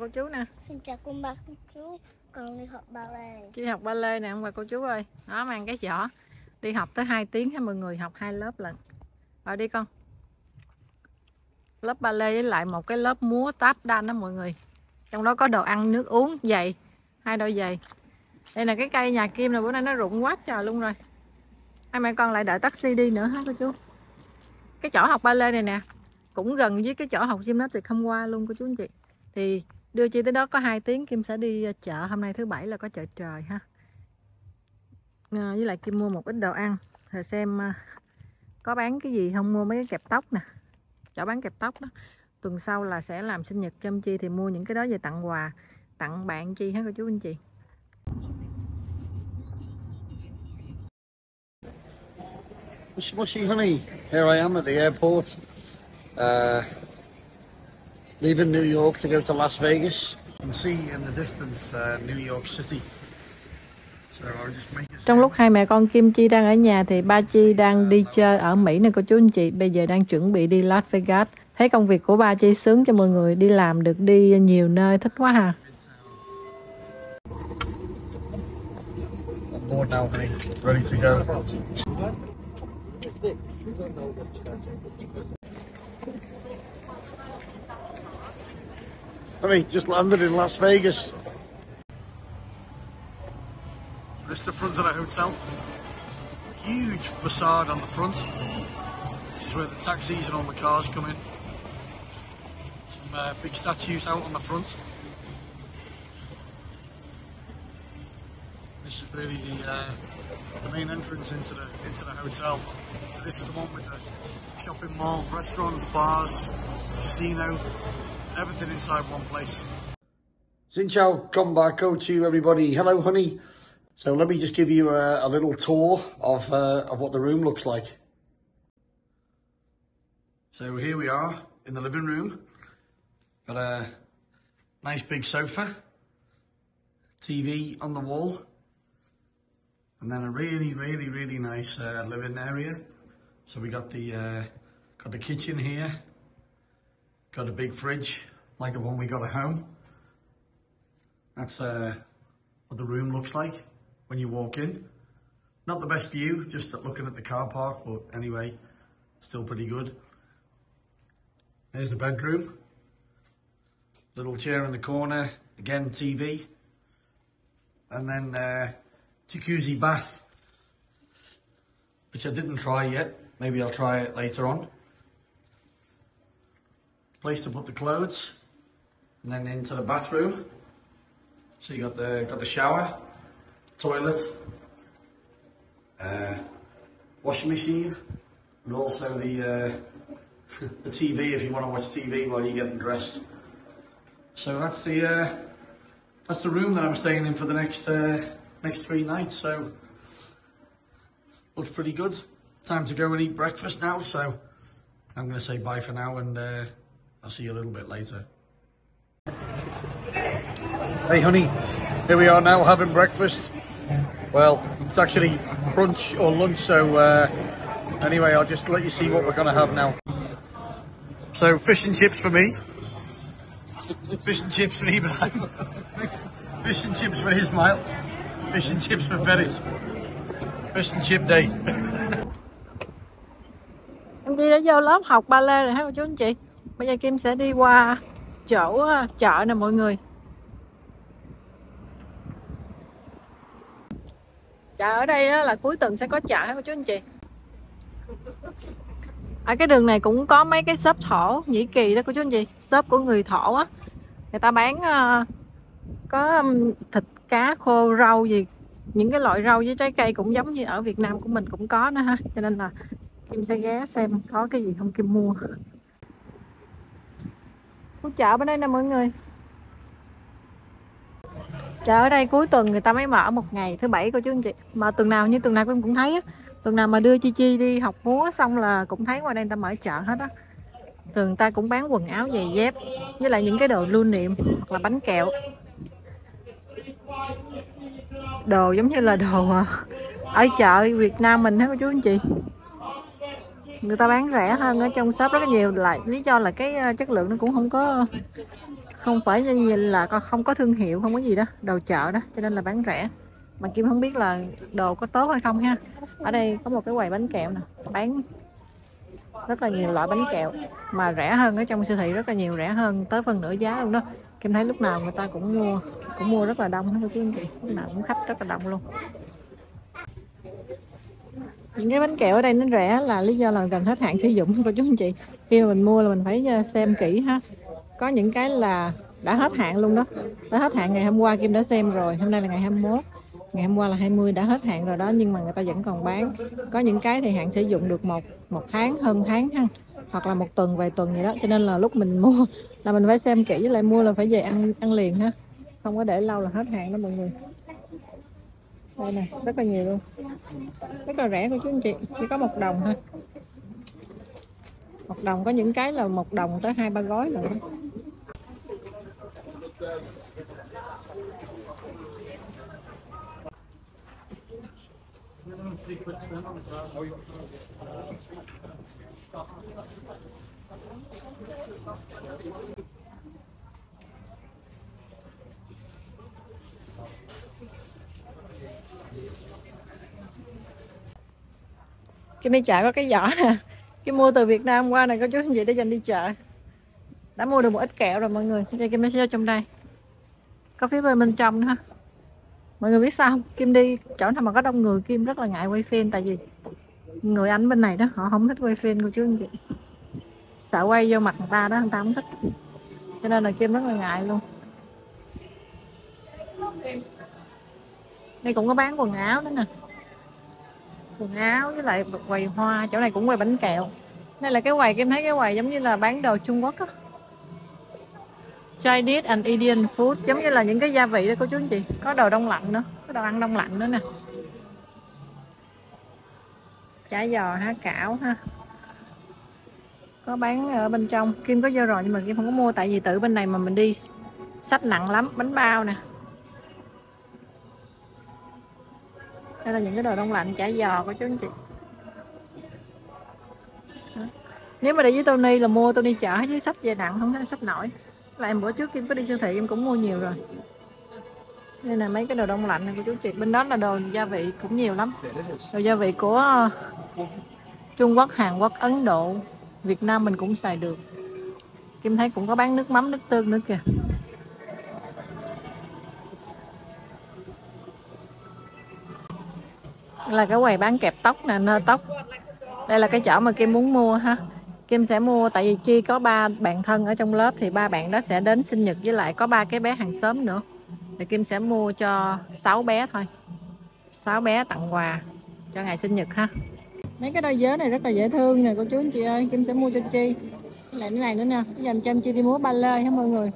cô chú nè. Xin chào cô bác cô chú. Con đi học ballet Chị học ballet nè ông bà cô chú ơi. Đó mang cái giỏ. Đi học tới 2 tiếng ha mọi người học hai lớp lần. Rồi đi con. Lớp ballet với lại một cái lớp múa tap đan đó mọi người. Trong đó có đồ ăn nước uống giày. Hai đôi giày. Đây là cái cây nhà Kim này bữa nay nó rụng quá trời luôn rồi. Hai mẹ con lại đợi taxi đi nữa hả cô chú? Cái chỗ học ballet này nè Cũng gần với cái chỗ học gymnastics hôm qua luôn cô chú anh chị. Thì đưa chị tới đó có 2 tiếng Kim sẽ đi ờ, chợ hôm nay thứ bảy là có chợ trời ha. À, với lại Kim mua một ít đồ ăn. Rồi xem ờ, có bán cái gì không mua mấy cái kẹp tóc nè. Chỗ bán kẹp tóc đó. Tuần sau là sẽ làm sinh nhật cho Chi thì mua những cái đó về tặng quà tặng bạn Chi hết cô chú anh chị Mushy mushy honey, here I am at the airport. Uh, leaving New York to go to Las Vegas. You can see in the distance uh, New York City. So I'll just make a Trong lúc hai mẹ con Kim Chi đang ở nhà thì ba Chi đang đi chơi ở Mỹ nè cô chú anh chị. Bây giờ đang chuẩn bị đi Las Vegas. Thấy công việc của ba Chi sướng cho mọi người đi làm được đi nhiều nơi thích quá ha. Go. Honey, just landed in Las Vegas. This is the front of the hotel. Huge facade on the front, which is where the taxis and all the cars come in. Some uh, big statues out on the front. This is really the uh, the main entrance into the into the hotel. So this is the one with the shopping mall, restaurants, bars, casino, everything inside one place. Xin chào, Combaco to everybody. Hello, honey. So let me just give you a, a little tour of uh, of what the room looks like. So here we are in the living room. Got a nice big sofa, TV on the wall, and then a really, really, really nice uh, living area. So we got the uh, got the kitchen here, got a big fridge like the one we got at home. That's uh, what the room looks like when you walk in. Not the best view, just looking at the car park, but anyway, still pretty good. There's the bedroom. Little chair in the corner, again TV. And then uh, jacuzzi bath, which I didn't try yet. Maybe I'll try it later on. Place to put the clothes, and then into the bathroom. So you got the got the shower, toilet, uh, washing machine, and also the uh, the TV if you want to watch TV while you're getting dressed. So that's the uh, that's the room that I'm staying in for the next uh, next three nights. So looks pretty good. Time to go and eat breakfast now. So I'm going to say bye for now, and uh, I'll see you a little bit later. Hey, honey. Here we are now having breakfast. Well, it's actually brunch or lunch. So uh, anyway, I'll just let you see what we're going to have now. So fish and chips for me. Fish and chips for Ibrahim. Fish and chips for Ismail. Fish and chips for Ferris. Fish and chip day. Em Chi đã vô lớp học ballet rồi hả cô chú anh chị? Bây giờ Kim sẽ đi qua chỗ ờ, chợ nè mọi người. Chợ ở đây đó là cuối tuần sẽ có chợ hả cô chú anh chị? Ở cái đường này cũng có mấy cái shop thổ Nhĩ Kỳ đó cô chú anh chị, shop của người thổ á. Người ta bán ờ, có thịt cá khô rau gì những cái loại rau với trái cây cũng giống như ở Việt Nam của mình cũng có nữa ha cho nên là Kim sẽ ghé xem có cái gì không Kim mua Khu chợ bên đây nè mọi người. Chợ ở đây cuối tuần người ta mới mở một ngày thứ bảy cô chú anh chị. Mà tuần nào như tuần nào em cũng thấy á. Tuần nào mà đưa Chi Chi đi học múa xong là cũng thấy ngoài đây người ta mở chợ hết á. Thường ta cũng bán quần áo, giày dép, Với lại những cái đồ lưu niệm hoặc là bánh kẹo. Đồ giống như là đồ ờ, ở chợ Việt Nam mình hết cô chú anh chị người ta bán rẻ hơn ở trong shop rất là nhiều. Lại lý do là cái ờ, chất lượng nó cũng không có, không phải như là không có thương hiệu, không có gì đó đồ chợ đó, cho nên là bán rẻ. Mà Kim không biết là đồ có tốt hay không ha. Ở đây có một cái quầy bánh kẹo nè, bán rất là nhiều loại bánh kẹo, mà rẻ hơn ở trong siêu thị, rất là nhiều rẻ hơn tới phần nửa giá luôn đó. Kim thấy lúc nào người ta cũng mua cũng mua rất là đông hết quý anh chị lúc nào cũng khách rất là đông luôn những cái bánh kẹo ở đây nó rẻ là lý do là gần hết hạn sử dụng của chú anh chị. Khi mà mình mua là mình phải ờ, xem kỹ ha. Có những cái là đã hết hạn luôn đó. Đã hết hạn ngày hôm qua Kim đã xem rồi, hôm nay là ngày 21 ngày hôm qua là 20 đã hết hạn rồi đó, nhưng mà người ta vẫn còn bán. Có những cái thì hạn sử dụng được một một tháng, hơn tháng ha. Hoặc là một tuần, vài tuần gì đó. Cho nên là lúc mình mua là mình phải xem kỹ, với lại mua là phải về ăn ăn liền ha. Không có để lâu là hết hạn đó mọi người đây nè, rất là nhiều luôn. Rất là rẻ của chú anh chị. Chỉ có một đồng thôi. Một đồng có những cái là một đồng tới hai, ba gói rồi. Kim đi chợ có cái giỏ nè. Kim mua từ Việt Nam qua này có chú anh chị để dành đi chợ. Đã mua được một ít kẹo rồi mọi người. Đây, Kim sẽ cho trong đây. Có phía bên bên trong nữa. Mọi người biết sao không? Kim đi chỗ nào mà có đông người, Kim rất là ngại quay phim Tại vì người Anh bên này đó, Họ không thích quay phim của chú anh chị. Sợ quay vô mặt người ta đó, Người ta không thích. Cho nên là Kim rất là ngại luôn. Đây cũng có bán quần áo nữa nè quần áo với lại quầy hoa, chỗ này cũng quầy bánh kẹo. Đây là cái quầy, em thấy cái quầy giống như là bán đồ Trung Quốc á. Chinese and Indian food, giống như là những cái gia vị đó cô chú anh chị. Có đồ đông lạnh nữa, có đồ ăn đông lạnh nữa nè. Chả giò, há cảo, ha. Có bán ở bên trong. Kim có vô rồi nhưng mà Kim không có mua, tại vì tự bên này mà mình đi. Sách nặng lắm, bánh bao nè. Đây là những cái đồ đông lạnh chả giò của chú anh chị. Nếu mà đi với Tony là mua Tony chở với sách về nặng không thể sách nổi. Là em bữa trước Kim có đi siêu thị em cũng mua nhiều rồi. Đây là mấy cái đồ đông lạnh này của chú chị. Bên đó là đồ gia vị cũng nhiều lắm. Đồ gia vị của ờ, Trung Quốc, Hàn Quốc, Ấn Độ, Việt Nam mình cũng xài được. Kim thấy cũng có bán nước mắm, nước tương nữa kìa. Là cái quầy bán kẹp tóc nè, nơ tóc. Đây là cái chỗ mà Kim muốn mua ha. Kim sẽ mua, tại vì Chi có ba bạn thân ở trong lớp thì ba bạn đó sẽ đến sinh nhật với lại có ba cái bé hàng xóm nữa. Thì Kim sẽ mua cho 6 bé thôi. 6 bé tặng quà cho ngày sinh nhật ha. Mấy cái đôi giớ này rất là dễ thương nè, cô chú anh chị ơi. Kim sẽ mua cho Chi. Lại cái này nữa nè. Dành cho em Chi đi múa ba lê hả mọi người.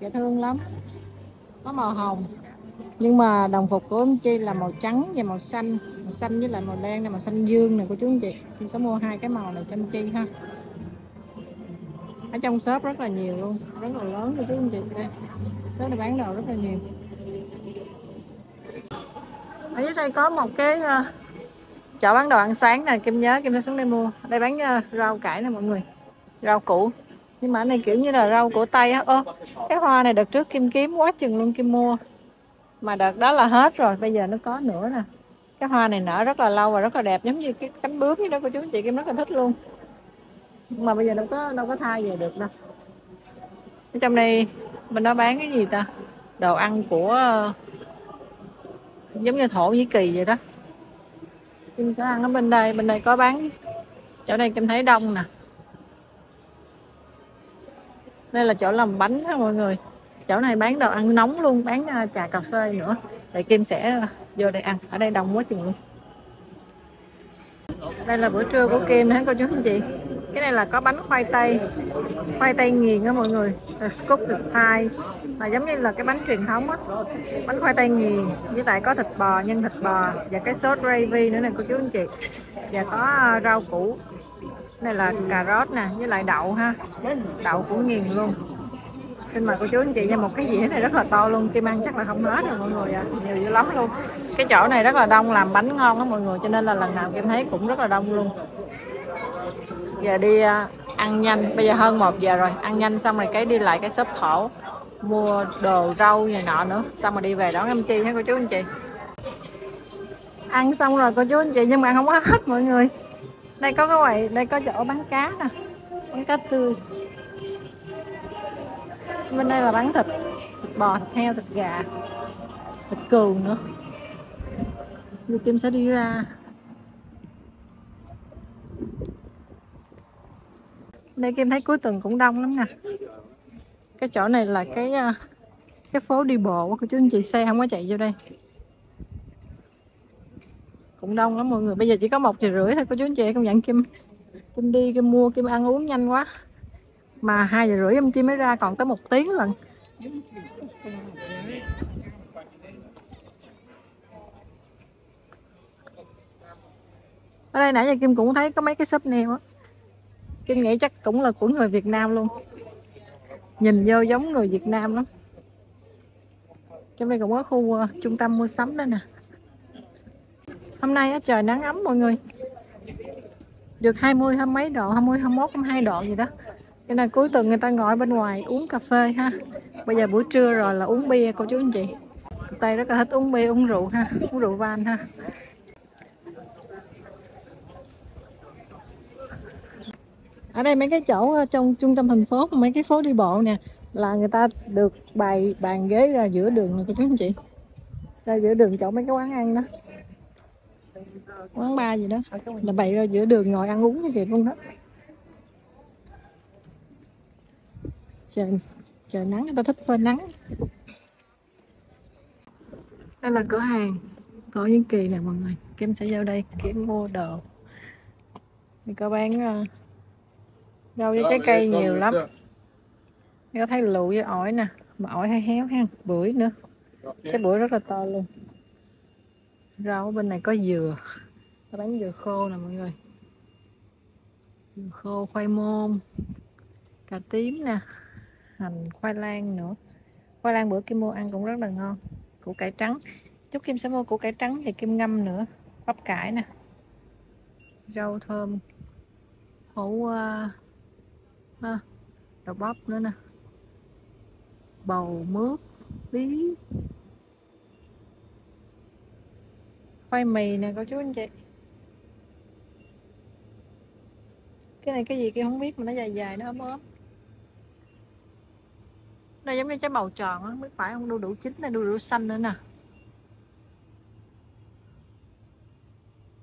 Dễ thương lắm. Có màu hồng nhưng mà đồng phục của anh Chi là màu trắng và màu xanh. Màu xanh với lại màu đen này màu xanh dương này của chú anh chị Kim sẽ mua hai cái màu này cho anh Chi ha. Ở trong shop rất là nhiều luôn rất là lớn của chú anh chị đây. Shop này bán đồ rất là nhiều. Ở dưới đây có một cái uh, chợ bán đồ ăn sáng nè Kim nhớ Kim sẽ xuống đây mua. Đây bán uh, rau cải nè mọi người rau củ. Nhưng mà ở này kiểu như là rau củ tây á. Ô cái hoa này đợt trước Kim kiếm quá chừng luôn Kim mua mà đợt đó là hết rồi, bây giờ nó có nữa nè. Cái hoa này nở rất là lâu và rất là đẹp, giống như cái cánh bướm vậy đó cô chú. Chị Kim rất là thích luôn. Nhưng mà bây giờ đâu có đâu có thay về được đâu. Ở trong đây mình nó bán cái gì ta? Đồ ăn của, giống như thổ nhĩ kỳ vậy đó. Kim có ăn ở bên đây bên đây có bán. Chỗ này Kim thấy đông nè. Đây là chỗ làm bánh đó mọi người chỗ này bán đồ ăn nóng luôn, bán à, trà cà phê nữa. Thì Kim sẽ vô đây ăn, ở đây đông quá chừng luôn. Đây là bữa trưa của Kim hả cô chú anh chị. Cái này là có bánh khoai tây. Khoai tây nghiền đó mọi người. Là scoop thịt thai. Là giống như là cái bánh truyền thống á. Bánh khoai tây nghiền, với lại có thịt bò, nhân thịt bò, và cái sốt gravy nữa nè, cô chú anh chị. Và có à, rau củ. Này là cà rốt nè, với lại đậu ha. Đậu cũng nghiền luôn xin mời cô chú anh chị nha, một cái dĩa này rất là to luôn, kim ăn chắc là không hết rồi mọi người ạ. À. nhiều dữ lắm luôn. Cái chỗ này rất là đông, làm bánh ngon đó mọi người, cho nên là lần nào kim thấy cũng rất là đông luôn. Giờ đi à, ăn nhanh, bây giờ hơn một giờ rồi, ăn nhanh xong rồi cái đi lại cái shop thổ, mua đồ rau này nọ nữa, xong rồi đi về đón em chi ha cô chú anh chị. Ăn xong rồi cô chú anh chị, nhưng mà không có hết mọi người. Đây có cái quầy, đây có chỗ bán cá nè, bán cá tươi bên đây là bán thịt thịt bò, thịt heo, thịt gà, thịt cừu nữa. Người Kim sẽ đi ra. Đây Kim thấy cuối tuần cũng đông lắm nè. Cái chỗ này là cái ờ, cái phố đi bộ của chú anh chị xe, không có chạy vô đây. Cũng đông lắm mọi người. Bây giờ chỉ có một giờ rưỡi thôi cô chú anh chị công nhận Kim? Kim đi, Kim mua, Kim ăn uống nhanh quá mà hai giờ rưỡi em chi mới ra còn tới một tiếng lần ở đây nãy giờ Kim cũng thấy có mấy cái shop nail á. Kim nghĩ chắc cũng là của người Việt Nam luôn. Nhìn vô giống người Việt Nam lắm. Trong đây cũng có khu uh, trung tâm mua sắm đây nè. Hôm nay á, trời nắng ấm mọi người. Được 20 hai mấy độ 20 21 22 độ gì đó cho nên cuối tuần người ta ngồi bên ngoài uống cà phê ha. Bây giờ buổi trưa rồi là uống bia, cô chú anh chị. Tây rất là thích uống bia, uống rượu ha, uống rượu van ha. Ở đây mấy cái chỗ ờ, trong trung tâm thành phố, mấy cái phố đi bộ nè, là người ta được bày, bàn ghế ra giữa đường này cô chú anh chị. Ra giữa đường chỗ mấy cái quán ăn đó. Quán bar gì đó. Là bày ra giữa đường ngồi ăn uống như vậy luôn đó trời trời nắng người ta thích phơi nắng. Đây là cửa hàng. Có những kỳ nè mọi người. Kim sẽ vô đây kiếm mua đồ. Thì có bán uh, rau với trái cây nhiều lắm. có thấy lụ với ổi nè mà ổi hay héo ha bưởi nữa. Trái bưởi rất là to luôn. Rau ở bên này có dừa. Ta bán dừa khô nè mọi người. Dừa khô khoai môn cà tím nè hành khoai lang nữa. Khoai lang bữa kim mua ăn cũng rất là ngon. Củ cải trắng. Chút kim sẽ mua củ cải trắng thì kim ngâm nữa. Bắp cải nè. Rau thơm. Hủ uh, à, ha, đậu bắp nữa nè. Bầu mướp bí. Khoai mì nè cô chú anh chị. Cái này cái gì kia không biết mà nó dài dài nó ấm ấm nó giống như trái bầu tròn á biết phải không? Đu đủ chín này đu đủ xanh nữa nè.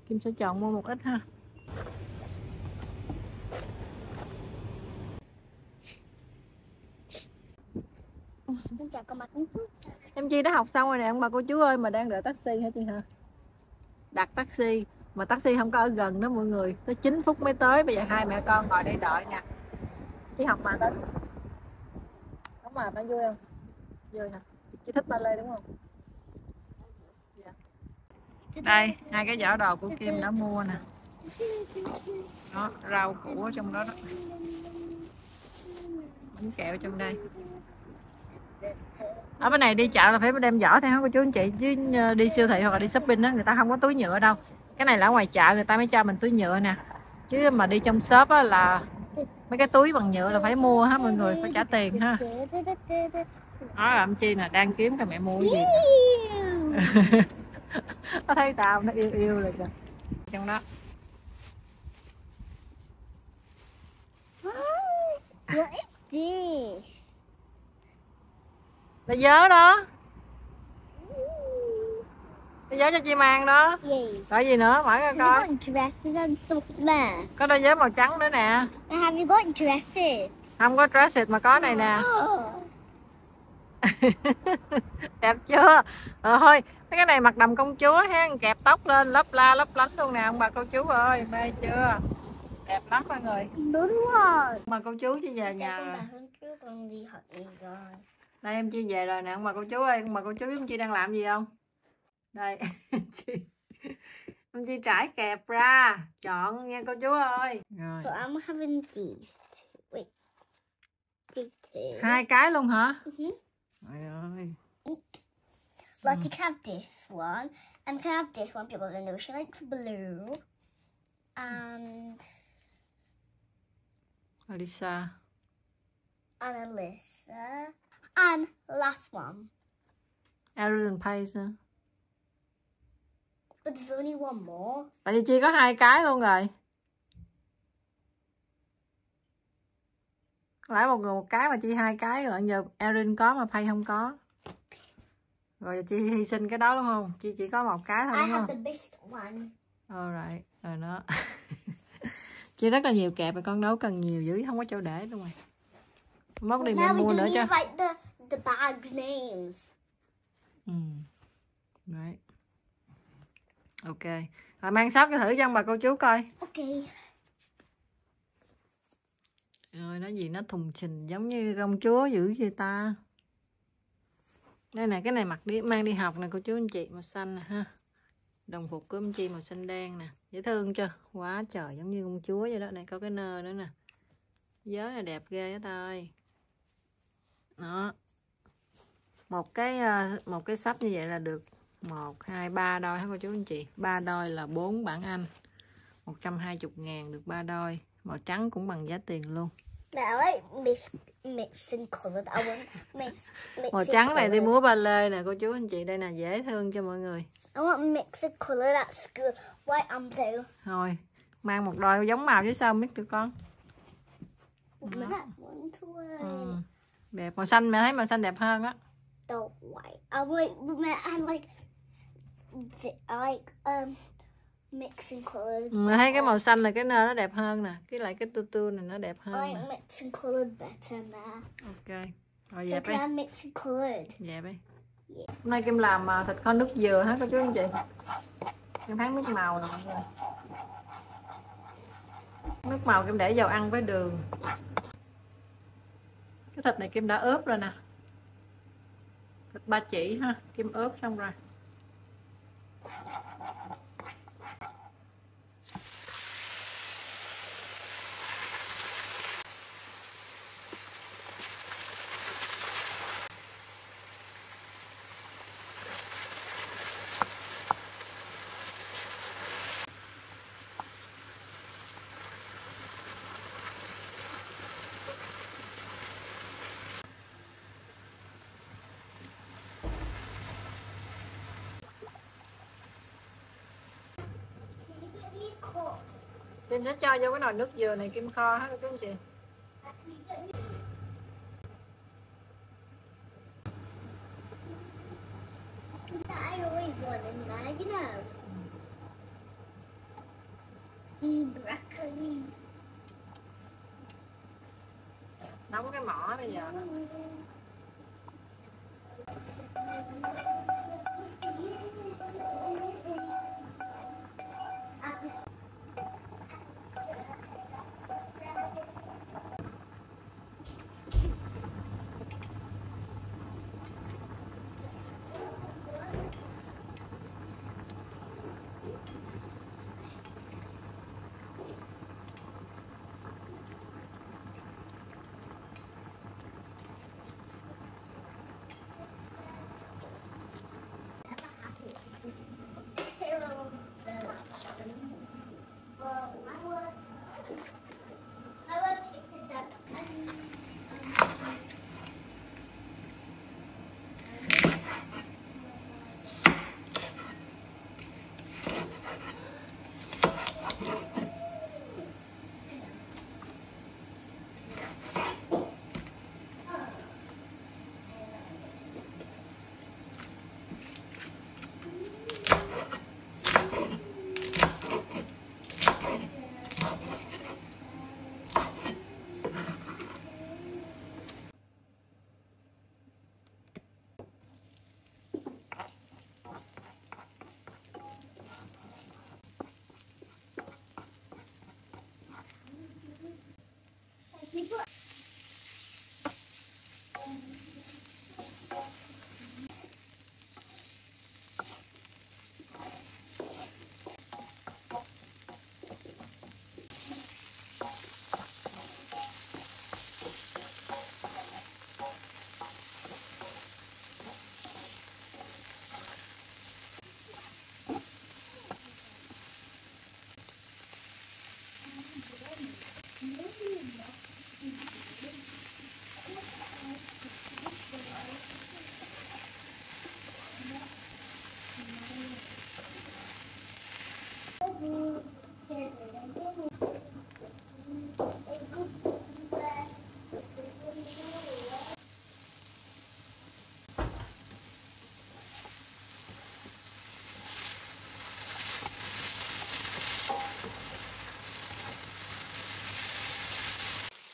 Kim sẽ chọn mua một ít ha. Xin chào các bạn Em Chi đã học xong rồi nè ông bà cô chú ơi mà đang đợi taxi hả chị hả đặt taxi mà taxi không có ở gần đó mọi người. Tới 9 phút mới tới bây giờ hai mẹ con ngồi đây đợi nè. Chị học mà tính mà nó vui không? Vui hả? Chị thích ballet đúng không? Dạ. đây hai cái giỏ đồ của Kim đã mua nè. Đó rau củ ở trong đó đó. Bánh kẹo trong đây. Ở bên này đi chợ là phải đem giỏ theo cô chú anh chị? Chứ ờ, đi siêu thị hoặc là đi shopping đó người ta không có túi nhựa đâu. Cái này là ở ngoài chợ người ta mới cho mình túi nhựa nè. Chứ mà đi trong shop á là mấy cái túi bằng nhựa là phải mua ha mọi người phải trả tiền ha. Đó là em chi nè đang kiếm cái mẹ mua cái gì nó thấy tao nó yêu yêu rồi kìa. Trong đó. What is this? là dớ đó cái dớ cho chị mang đó Yay. rồi gì nữa mở ra coi có đôi dớ màu trắng nữa nè And have you got dresses? không có dresses mà có này nè Oh. đẹp chưa ờ thôi mấy cái này mặc đầm công chúa ha kẹp tóc lên lấp la lấp lánh luôn nè ông bà cô chú ơi mê chưa đẹp lắm mọi người Đúng rồi. bà cô chú chứ về nhà gì rồi. đây em chi về rồi nè ông bà cô chú ơi ông bà cô chú em chi đang làm gì không đây chi em chi trải kẹp ra chọn nha cô chú ơi rồi So I'm having these two. Wait. These two. hai cái luôn hả Mhm. trời ơi you can have this one. And can have this one because I know she likes blue. And Alisa and Alyssa. And last one. Aaron Pace nữa But there's only one more. tại vì chi có hai cái luôn rồi. Lại một người một cái mà chi hai cái rồi. Giờ Erin có mà Pay không có. Rồi chi hy sinh cái đó đúng không? Chi chỉ có một cái thôi I đúng have không? the best one. alright rồi nó chi rất là nhiều kẹp rồi con đâu cần nhiều dữ không có chỗ để luôn rồi. Móc đi we mua nữa cho. the, the bag's names. ừ. right ok. Rồi mang sóc cho thử cho bà cô chú coi. Okay. Rồi nó gì nó thùng trình giống như công chúa dữ vậy ta? Đây nè cái này mặc đi mang đi học nè cô chú anh chị màu xanh nè ha. Đồng phục của anh chị màu xanh đen nè. Dễ thương chưa? Quá trời giống như công chúa vậy đó. Này có cái nơ nữa nè. Giới là đẹp ghê á ta ơi. Đó. Một cái ờ, một cái sắp như vậy là được một hai ba đôi. Hả cô chú anh chị. Ba đôi là bốn bản anh. 120 ngàn được ba đôi. Màu trắng cũng bằng giá tiền luôn. Màu trắng này đi colours. múa ba lê nè cô chú anh chị. Đây nè dễ thương cho mọi người. I want mixing colours at school. White and blue. thôi mang một đôi giống màu chứ sao biết được con. Ừ. đẹp. Màu xanh mẹ thấy màu xanh đẹp hơn á. The white. I like, I like, like um mixing colours. ừ, mẹ thấy cái màu xanh là cái nơ nó đẹp hơn nè. Cái lại cái tu tu này nó đẹp I hơn like nè. mixing colours better now. ok. Rồi So dẹp đi. can I mix colours? dẹp đi. Hôm nay kim làm à, thịt kho nước dừa hả cô chú anh chị. Kim thắng nước màu nè mọi người. Nước màu kim để vào ăn với đường. Cái thịt này kim đã ướp rồi nè. Thịt ba chỉ ha. Kim ướp xong rồi kim sẽ cho vô cái nồi nước dừa này kim kho hết các anh chị nóng cái mỏ bây giờ đó.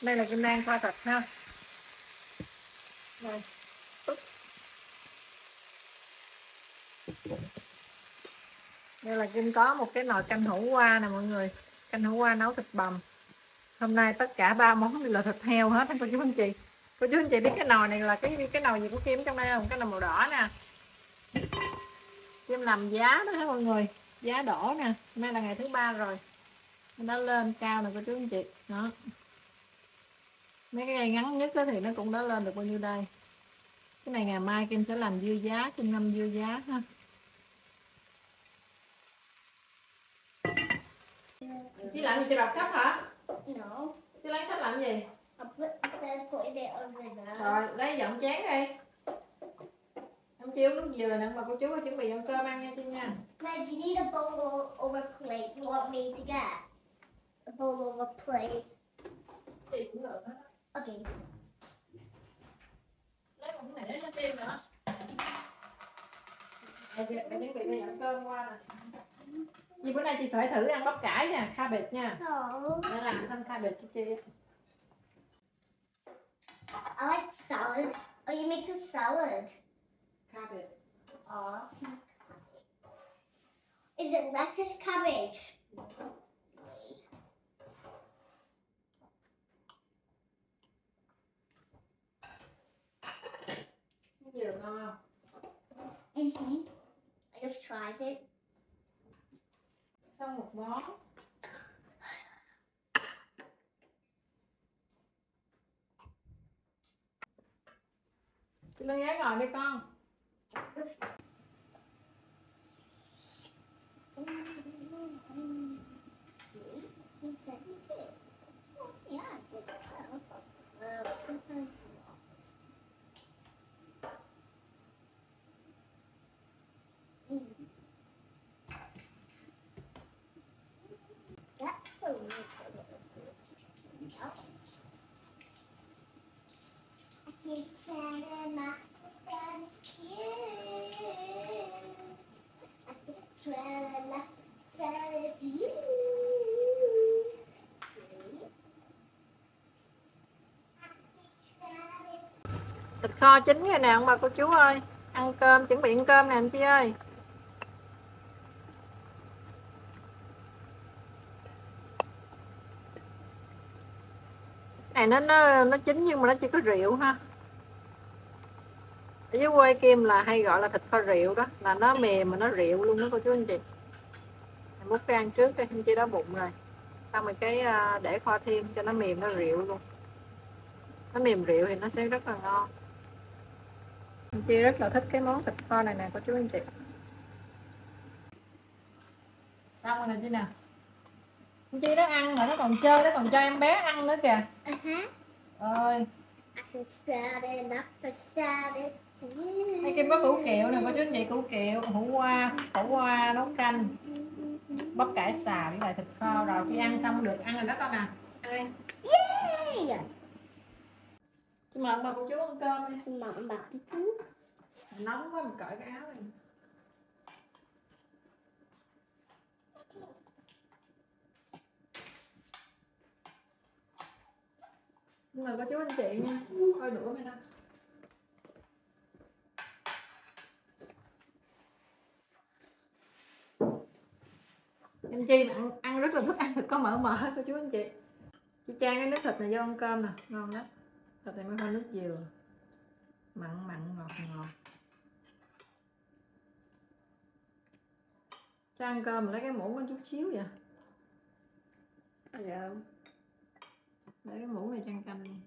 Đây là kim đan kho thật ha đây Úp. đây là kim có một cái nồi canh hủ qua nè mọi người. Canh hủ qua nấu thịt bằm. Hôm nay tất cả ba món đều là thịt heo hết. Anh cô chú anh chị. Cô chú anh chị biết cái nồi này là cái cái nồi gì của kim trong đây không? Cái nồi màu đỏ nè. Kim làm giá đó hả mọi người? Giá đỏ nè. Hôm nay là ngày thứ ba rồi. Nó lên cao nè cô chú anh chị. Đó mấy cái cây ngắn nhất đó thì nó cũng đã lên được bao nhiêu đây? Cái này ngày mai kim sẽ làm dưa giá kim ngâm dưa giá ha. Chị làm gì? Chị đọc sách hả? No. chị lấy sách làm gì? Rồi lấy dọn chén đi. Em chiêu nước dừa nè mà cô chú ơi, chuẩn bị dọn cơm ăn nha chị nha. Meg, you need a bowl or, or a plate. You want me to get a bowl or a plate? chị cũng được hết Okay. lấy một cái để cho tim nữa để chuẩn bị đi dọn cơm qua nè bữa nay chị phải thử ăn bắp cải nha, cabbage nha Oh. Để làm xong cabbage cho chị I like salad. Oh, you make a salad. Cabbage Oh. Is it lettuce cabbage? Dừa ngon không? Mm-hmm. I just tried it. Xong một món Chị lên ghế ngồi đi con Yeah. Uh, sometimes That's a really good I keep trying not to thank you. I keep trying not to thank you. Thịt kho chín rồi nè ông bà cô chú ơi? Ăn cơm, chuẩn bị ăn cơm nè anh chị ơi. Này nó nó nó chín nhưng mà nó chỉ có rượu ha. Ở dưới quê kim là hay gọi là thịt kho rượu đó là nó mềm mà nó rượu luôn đó cô chú anh chị. Mình múc cái ăn trước cái anh chị đó bụng rồi. Xong rồi cái à, để kho thêm cho nó mềm nó rượu luôn. Nó mềm rượu thì nó sẽ rất là ngon anh chị rất là thích cái món thịt kho này nè cô chú anh chị xong rồi nè chị nè anh chị nó ăn mà nó còn chơi nó còn cho em bé ăn nữa kìa Uh-huh. ơi. Mấy kim có củ kiệu nè, có chú anh chị củ kiệu, hủ qua, hủ qua nấu canh, bắp cải xào với lại thịt kho rồi chị ăn xong được ăn rồi đó con nè. Ăn đi. Yay! Chị mời ông bà cô chú ăn cơm đi. Some mountain barbecue. Nóng quá mình cởi cái áo này. Nhưng mà có chú anh chị nha, coi đũa mày đâu. Em Chi mà ăn, ăn rất là thích ăn thịt có mỡ mỡ cô chú anh chị Chị chan cái nước thịt này vô ăn cơm nè, ngon lắm Thịt này mới pha nước dừa Mặn mặn ngọt ngọt Cho ăn cơm lấy cái muỗng có chút xíu vậy Hello. Lấy cái muỗng này cho ăn canh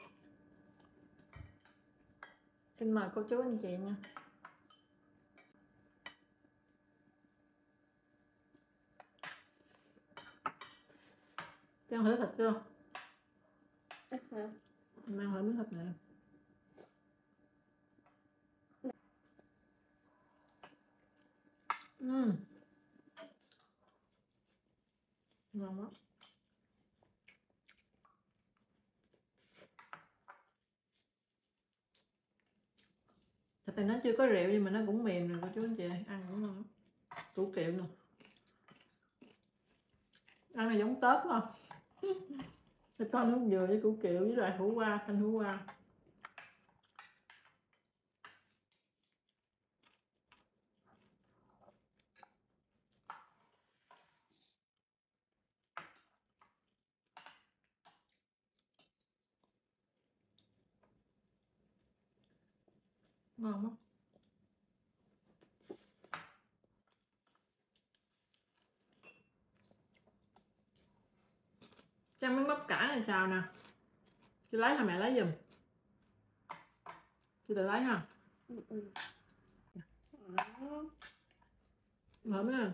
Xin mời cô chú anh chị nha Cho ăn thử thịt chưa? Uh-huh. Mang thử miếng thịt này uhm. Ngon quá. Thịt này nó chưa có rượu nhưng mà nó cũng mềm rồi cô chú anh chị, Ăn cũng ngon tủ Củ kiệu nè Ăn này giống tớp không? sẽ có nước dừa với củ kiệu với lại hủ qua, thanh hủ qua? Ngon lắm Trang xào nè? Chị lấy hả mẹ? Lấy giùm. Chị tự lấy ha. Ngậm nè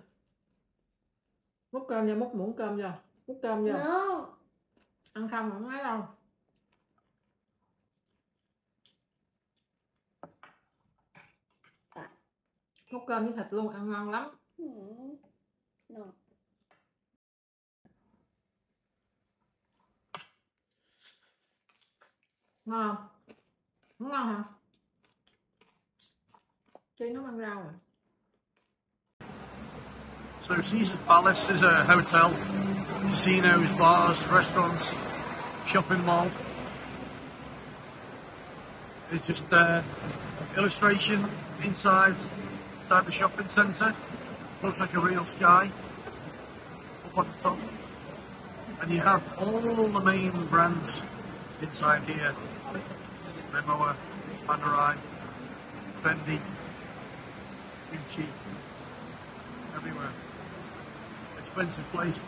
Múc cơm vô, múc muỗng cơm vô. Múc cơm vô. No. Ăn không không lấy đâu. Múc cơm với thịt luôn, ăn ngon lắm. Mm. No. Ngon ngon hả? Ăn rau So Caesar's Palace is a hotel, casinos, bars, restaurants, shopping mall. It's just uh, illustration inside inside the shopping centre. Looks like a real sky up on the top. And you have all the main brands inside here. Rimowa, Panerai, Fendi, Gucci, everywhere. Expensive place.